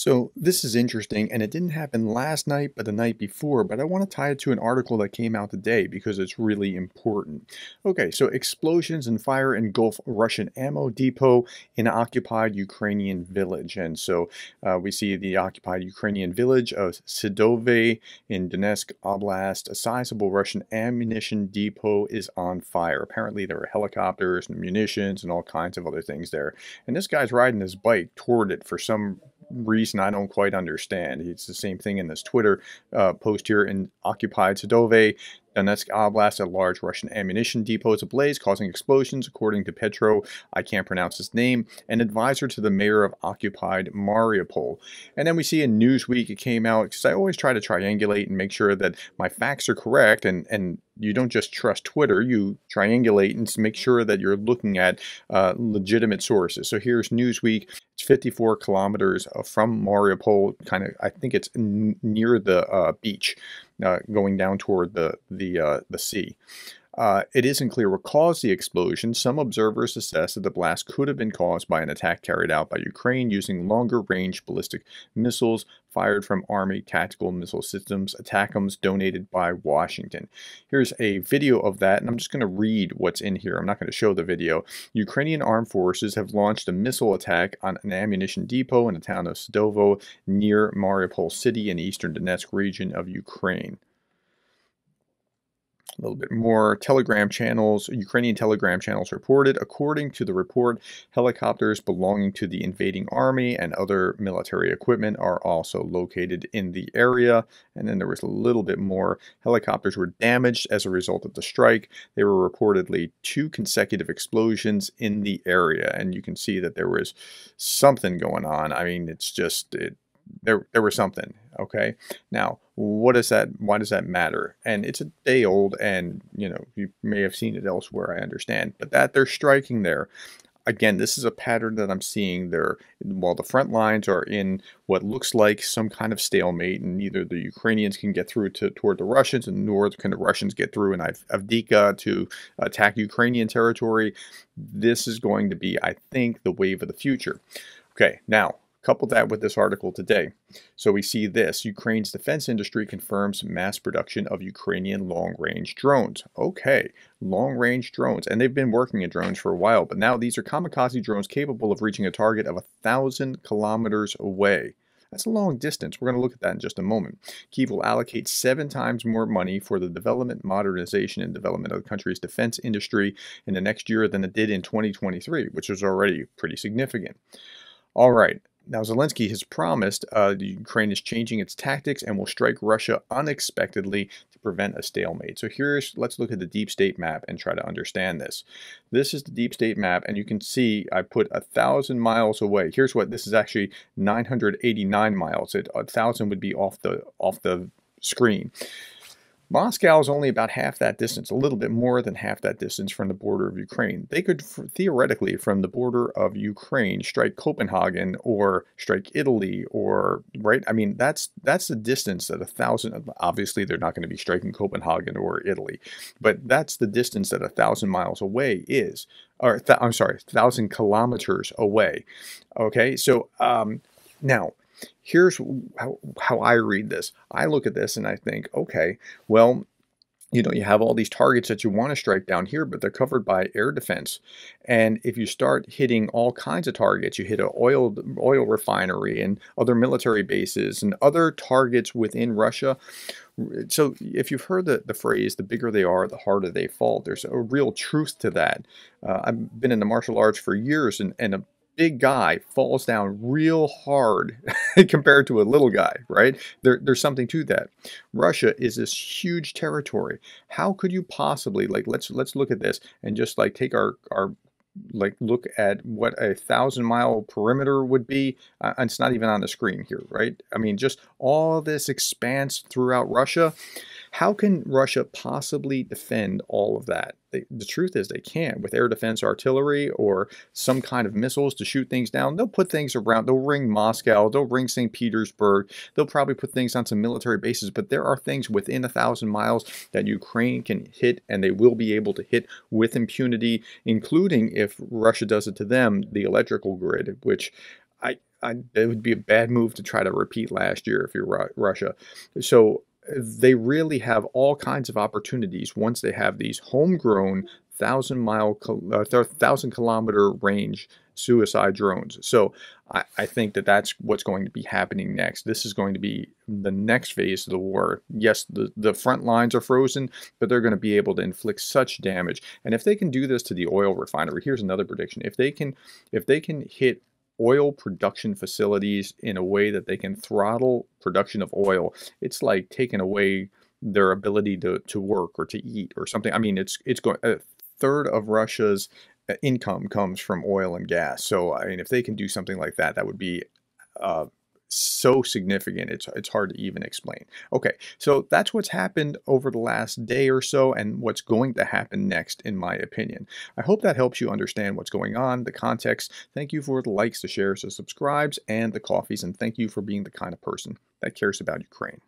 So this is interesting, and it didn't happen last night, but the night before. But I want to tie it to an article that came out today because it's really important. Okay, so explosions and fire engulf Russian ammo depot in occupied Ukrainian village. And so uh, we see the occupied Ukrainian village of Sidove in Donetsk Oblast. A sizable Russian ammunition depot is on fire. Apparently, there are helicopters and munitions and all kinds of other things there. And this guy's riding his bike toward it for some reason I don't quite understand. It's the same thing in this Twitter uh, post here in occupied Sadove. Donetsk Oblast, a large Russian ammunition depot is ablaze, causing explosions, according to Petro, I can't pronounce his name, an advisor to the mayor of occupied Mariupol. And then we see in Newsweek, it came out, because I always try to triangulate and make sure that my facts are correct, and, and you don't just trust Twitter, you triangulate and make sure that you're looking at uh, legitimate sources. So here's Newsweek. It's 54 kilometers uh, from Mariupol, kind of, I think it's near the uh, beach uh, going down toward the the uh, the sea. Uh, it isn't clear what caused the explosion. Some observers assess that the blast could have been caused by an attack carried out by Ukraine using longer range ballistic missiles fired from Army tactical missile systems, ATACMS donated by Washington. Here's a video of that, and I'm just going to read what's in here. I'm not going to show the video. Ukrainian armed forces have launched a missile attack on an ammunition depot in the town of Sadovo near Mariupol City in eastern Donetsk region of Ukraine a little bit more. Telegram channels, Ukrainian Telegram channels reported. According to the report, helicopters belonging to the invading army and other military equipment are also located in the area. And then there was a little bit more. Helicopters were damaged as a result of the strike. There were reportedly two consecutive explosions in the area. And you can see that there was something going on. I mean, it's just, it, there there was something okay? Now what does that why does that matter? And it's a day old and you know you may have seen it elsewhere i understand but that they're striking there again this is a pattern that i'm seeing there. While the front lines are in what looks like some kind of stalemate and neither the ukrainians can get through to toward the russians and nor can the russians get through in avdiivka to attack ukrainian territory this is going to be i think the wave of the future. Okay now Couple that with this article today. So we see this Ukraine's defense industry confirms mass production of Ukrainian long range drones. Okay, long range drones. And they've been working in drones for a while, but now these are kamikaze drones capable of reaching a target of a thousand kilometers away. That's a long distance. We're going to look at that in just a moment. Kiev will allocate seven times more money for the development, modernization, and development of the country's defense industry in the next year than it did in 2023, which was already pretty significant. All right, now, Zelensky has promised uh, the Ukraine is changing its tactics and will strike Russia unexpectedly to prevent a stalemate. So here's, let's look at the deep state map and try to understand this. This is the deep state map, and you can see I put a thousand miles away. Here's what this is actually 989 miles. It, a thousand would be off the off the screen. Moscow is only about half that distance, a little bit more than half that distance from the border of Ukraine. They could theoretically, from the border of Ukraine, strike Copenhagen or strike Italy, or right. I mean, that's that's the distance that a thousand. Obviously, they're not going to be striking Copenhagen or Italy, but that's the distance that a thousand miles away is. Or th- I'm sorry, thousand kilometers away. Okay, so um, now here's how, how I read this. I look at this and I think, okay, well, you know, you have all these targets that you want to strike down here, but they're covered by air defense. And if you start hitting all kinds of targets, you hit an oil oil refinery and other military bases and other targets within Russia. So if you've heard the, the phrase, the bigger they are, the harder they fall, there's a real truth to that. Uh, I've been in the martial arts for years, and, and a big guy falls down real hard compared to a little guy, right? There, there's something to that. Russia is this huge territory. How could you possibly like let's let's look at this and just like take our our like look at what a thousand mile perimeter would be uh, it's not even on the screen here right i mean just all this expanse throughout russia how can Russia possibly defend all of that? They, the truth is they can't. With air defense artillery or some kind of missiles to shoot things down, they'll put things around. They'll ring Moscow. They'll ring St. Petersburg. They'll probably put things on some military bases. But there are things within a thousand miles that Ukraine can hit, and they will be able to hit with impunity, including if Russia does it to them, the electrical grid, which I I, it would be a bad move to try to repeat last year if you're Ru- Russia. So they really have all kinds of opportunities once they have these homegrown thousand mile, uh, thousand kilometer range suicide drones. So I, I, think that that's what's going to be happening next. This is going to be the next phase of the war. Yes, the, the front lines are frozen, but they're going to be able to inflict such damage. And if they can do this to the oil refinery, here's another prediction. If they can, if they can hit oil production facilities in a way that they can throttle production of oil, it's like taking away their ability to, to work or to eat or something. I mean, it's it's going a third of Russia's uh, income comes from oil and gas. So I mean, if they can do something like that, that would be uh, so significant it's it's hard to even explain. Okay, so that's what's happened over the last day or so and what's going to happen next in my opinion. I hope that helps you understand what's going on, the context. Thank you for the likes, the shares, the subscribes, and the coffees, and thank you for being the kind of person that cares about Ukraine.